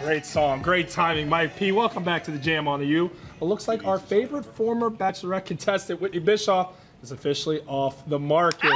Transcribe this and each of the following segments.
Great song, great timing, Mike P. Welcome back to the Jam on the U. It looks like our favorite former Bachelorette contestant, Whitney Bischoff, is officially off the market.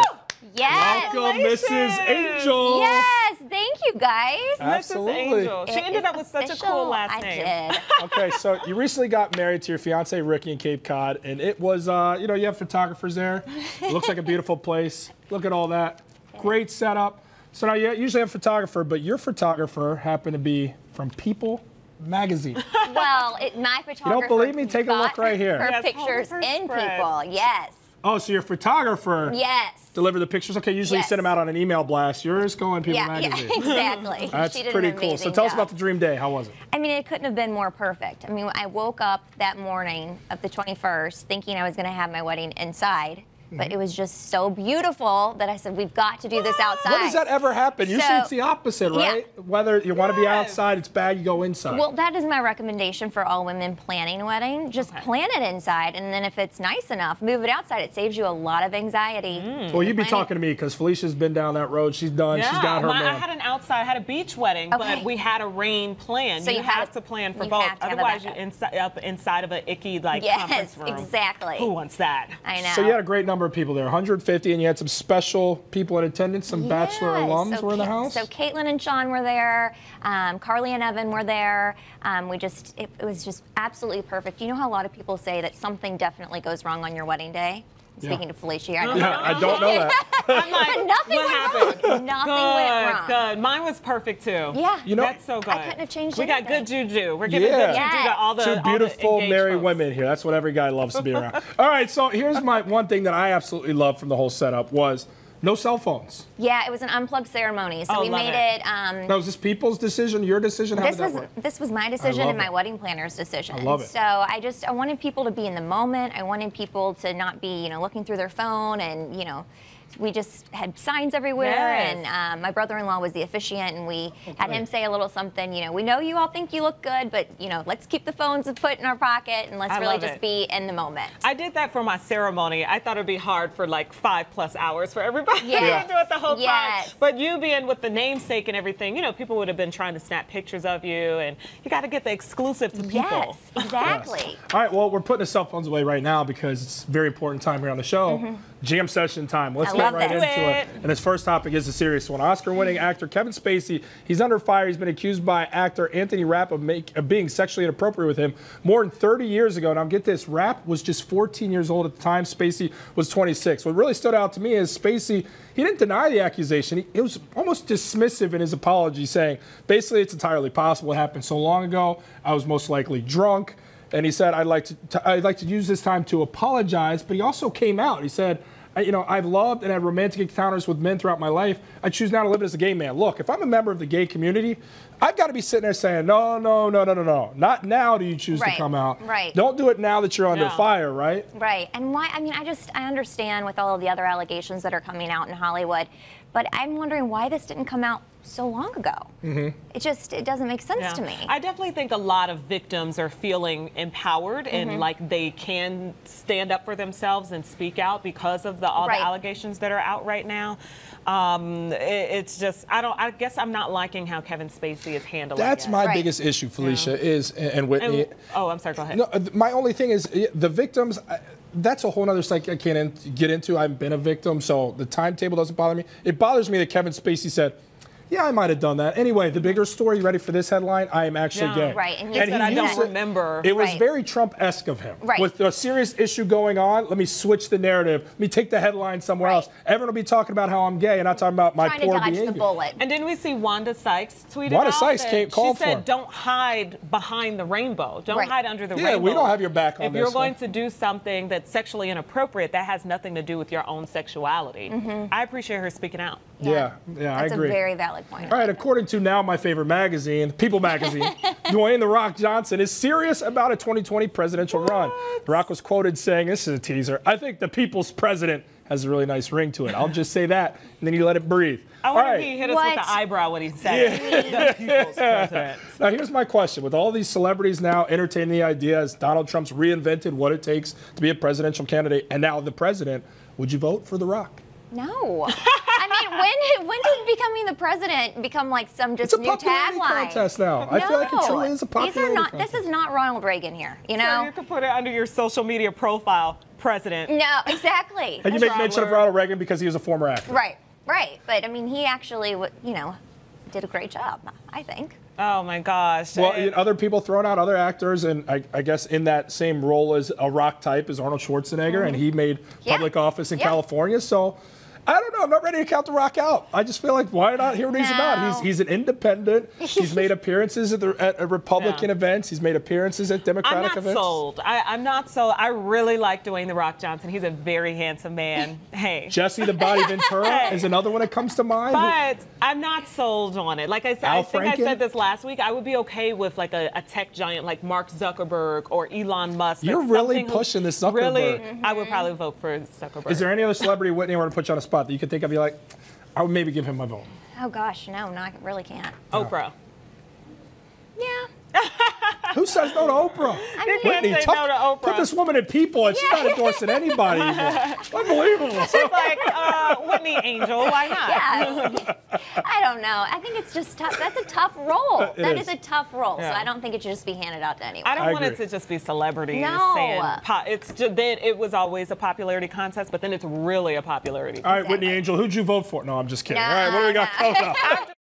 Yes. Welcome, Mrs. Angel. Yes. Thank you, guys. Absolutely. Mrs. Angel. She It ended up with such a cool last I name. did. Okay, so you recently got married to your fiance Ricky in Cape Cod, and it was, uh, you know, you have photographers there. It looks like a beautiful place. Look at all that. Great setup. So now you usually have a photographer, but your photographer happened to be from People Magazine. Well, it, my photographer. You don't believe me? Take a look right here. Her Yes, pictures her in spread. people. Yes. Oh, so your photographer Yes. delivered the pictures? Okay, usually you send them out on an email blast. Yours going People Yeah, yeah, Magazine. exactly. That's she did pretty an cool. So amazing tell us about the dream day. How was it? I mean, it couldn't have been more perfect. I mean, I woke up that morning of the 21st thinking I was going to have my wedding inside, but Mm-hmm. it was just so beautiful that I said, we've got to do this outside. When does that ever happen? Usually So- it's the opposite, Yeah. right? Whether you want to be outside, it's bad, you go inside. Well, that is my recommendation for all women planning a wedding. Just plan it inside, and then if it's nice enough, move it outside. It saves you a lot of anxiety. well, you'd be planning- talking to me because Felicia's been down that road. She's done. Yeah, She's got her my- I had an outside, I had a beach wedding, Okay. but we had a rain plan. So you, you had have a- to plan for both. have to have a Otherwise, you're inside, up inside of an icky like Yes, conference room. exactly. Who wants that? I know. so you had a great number of people there, 150, and you had some special people in attendance. Some Bachelor alums So were in the house. So Caitlin and Sean were there. Um, Carly and Evan were there. Um, we just, it, it was just absolutely perfect. You know how a lot of people say that something definitely goes wrong on your wedding day? Yeah. Speaking to Felicia, I don't yeah, I don't know that. I'm like, Nothing what went happened? wrong. Nothing good, went wrong. good. Mine was perfect too. Yeah. You know- that's so good. I couldn't have changed We got good juju. We're giving Yeah. good juju to all the Two all the beautiful engaged married folks. women here. That's what every guy loves to be around. All right, so here's my one thing that I absolutely loved from the whole setup was no cell phones. Yeah, it was an unplugged ceremony. So Oh, we made it. it. um, Now, was this people's decision, your decision? How this did that was work? this was my decision love and my it. wedding planner's decision. I love it. So I just I wanted people to be in the moment. I wanted people to not be you know looking through their phone and you know. We just had signs everywhere, Yes. and um, my brother-in-law was the officiant, and we had Okay. him say a little something. You know, we know you all think you look good, but you know, let's keep the phones put in our pocket, and let's I really just it. be in the moment. I did that for my ceremony. I thought it'd be hard for like five plus hours for everybody Yeah. to do it the whole Yes. time. But you being with the namesake and everything, you know, people would have been trying to snap pictures of you, and you got to get the exclusive to people. Yes, exactly. All right, well, we're putting the cell phones away right now because it's a very important time here on the show. Jam session time. Let's I get right into it. it. And this first topic is a serious one. Oscar-winning actor Kevin Spacey. He's under fire. He's been accused by actor Anthony Rapp of, make, of being sexually inappropriate with him more than 30 years ago. Now, get this: Rapp was just 14 years old at the time. Spacey was 26. What really stood out to me is Spacey. He didn't deny the accusation. He, he was almost dismissive in his apology, saying basically it's entirely possible. It happened so long ago. I was most likely drunk. And he said, I'd like to, I'd like to use this time to apologize. But he also came out. He said, I- you know, I've loved and had romantic encounters with men throughout my life. I choose now to live as a gay man. Look, if I'm a member of the gay community, I've got to be sitting there saying, no, no, no, no, no, no. Not now do you choose Right, to come out. right. Don't do it now that you're under No. fire, right? Right. And why? I mean, I just I understand with all of the other allegations that are coming out in Hollywood, but I'm wondering why this didn't come out so long ago. Mm-hmm. It just it doesn't make sense Yeah. to me. I definitely think a lot of victims are feeling empowered Mm-hmm. and like they can stand up for themselves and speak out because of the all Right. the allegations that are out right now. Um, it- it's just I don't. I guess I'm not liking how Kevin Spacey is handling That's it. my Right. biggest issue, Felicia, is, and Whitney. And- oh, I'm sorry. Go ahead. No, uh, my only thing is the victims. uh, That's a whole other psych I can't in, get into. I've been a victim, so the timetable doesn't bother me. It bothers me that Kevin Spacey said, "Yeah, I might have done that." Anyway, the bigger story. You ready for this headline? I am actually Yeah. gay. Right, and he said, "I don't used it- remember." It was Right. very Trump-esque of him. Right. With a serious issue going on, let me switch the narrative. Let me take the headline somewhere Right. else. Everyone will be talking about how I'm gay and not talking about my Trying to poor dodge behavior. the bullet. And didn't we see Wanda Sykes tweeted Wanda out Sykes that came- called she said, him. "Don't hide behind the rainbow. Don't Right. hide under the Yeah, rainbow." Yeah, we don't have your back on If you're going one. to do something that's sexually inappropriate, that has nothing to do with your own sexuality. Mm-hmm. I appreciate her speaking out. Yeah, yeah, I That's agree. a very valid point. All right, according to now my favorite magazine, People Magazine, Dwayne The Rock Johnson is serious about a 2020 presidential run. The Rock was quoted saying, This is a teaser. I think the people's president has a really nice ring to it. I'll just say that, and then you let it breathe. I All wonder right. if he hit us with the eyebrow when he said it. the people's president. Now, here's my question. With all these celebrities now entertaining the idea as Donald Trump's reinvented what it takes to be a presidential candidate and now the president, would you vote for The Rock? No. I mean, when when did becoming the president become like some just It's a new popularity tagline? contest now. I feel like it truly is a These are popularity not. This is not Ronald Reagan here. You So know. you could put it under your social media profile, president. no, exactly. And you make mention of Ronald Reagan because he was a former actor. Right, right. But I mean, he actually, you know, did a great job. I think. Oh my gosh. Well, And- other people throwing out other actors, and I, I guess in that same role as a rock type is Arnold Schwarzenegger, and mm-hmm. he made Yeah. public office in Yeah. California. So I don't know. I'm not ready to count the rock out. I just feel like why not hear what he's about? He's he's an independent. He's made appearances at, the, at Republican Yeah. events. He's made appearances at Democratic I'm not events. sold. I, I'm not sold. I really like Dwayne the Rock Johnson. He's a very handsome man. Hey. Jesse the Body Ventura is another one that comes to mind. But I'm not sold on it. Like I said, Al I think I said this last week. I would be okay with like a, a tech giant like Mark Zuckerberg or Elon Musk. You're really pushing this Zuckerberg. Really, Zuckerberg. I would probably vote for Zuckerberg. is there any other celebrity, Whitney, I want to put you on a spot that you could think of? You're like, I would maybe give him my vote. Oh gosh, no, no, I really can't. Oprah? Yeah. Who says no to Oprah? You can't say tough- no to Oprah. Put this woman in people, and she's not endorsing anybody. anymore. Unbelievable. like uh, Whitney Angel. Why not? Yeah. I don't know. I think it's just tough. That's a tough role. Uh, it That is. is. a tough role. Yeah. So I don't think it should just be handed out to anyone. I don't I want it to just be celebrities No. saying po- it's just then it was always a popularity contest, but then it's really a popularity. All right, Whitney Angel, who'd you vote for? No, I'm just kidding. No, All right, what do we got no. coming up? I'm